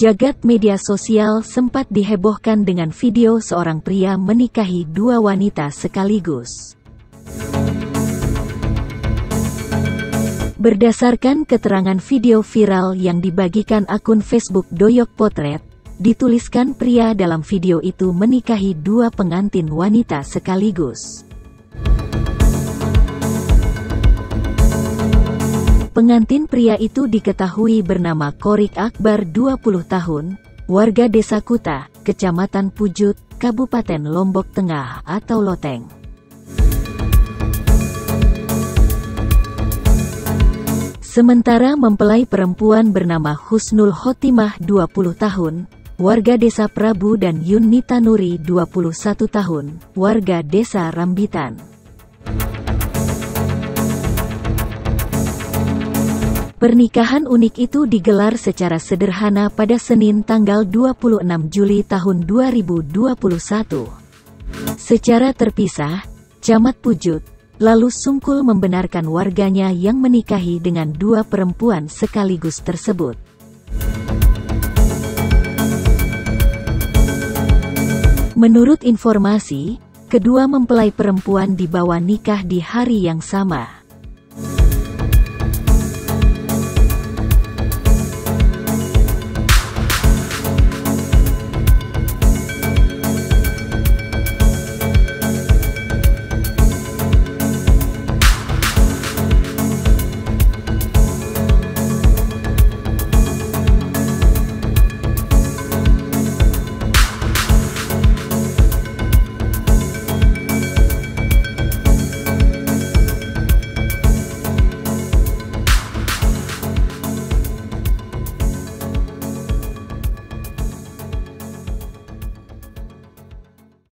Jagat media sosial sempat dihebohkan dengan video seorang pria menikahi dua wanita sekaligus. Berdasarkan keterangan video viral yang dibagikan akun Facebook Doyok Potret, dituliskan pria dalam video itu menikahi dua pengantin wanita sekaligus. Pengantin pria itu diketahui bernama Korik Akbar 20 tahun, warga Desa Kuta, Kecamatan Pujut, Kabupaten Lombok Tengah atau Loteng. Sementara mempelai perempuan bernama Husnul Khotimah 20 tahun, warga Desa Prabu dan Yunita Nuri 21 tahun, warga Desa Rambitan. Pernikahan unik itu digelar secara sederhana pada Senin tanggal 26 Juli tahun 2021. Secara terpisah, Camat Pujut, lalu sungkul membenarkan warganya yang menikahi dengan dua perempuan sekaligus tersebut. Menurut informasi, kedua mempelai perempuan dibawa nikah di hari yang sama.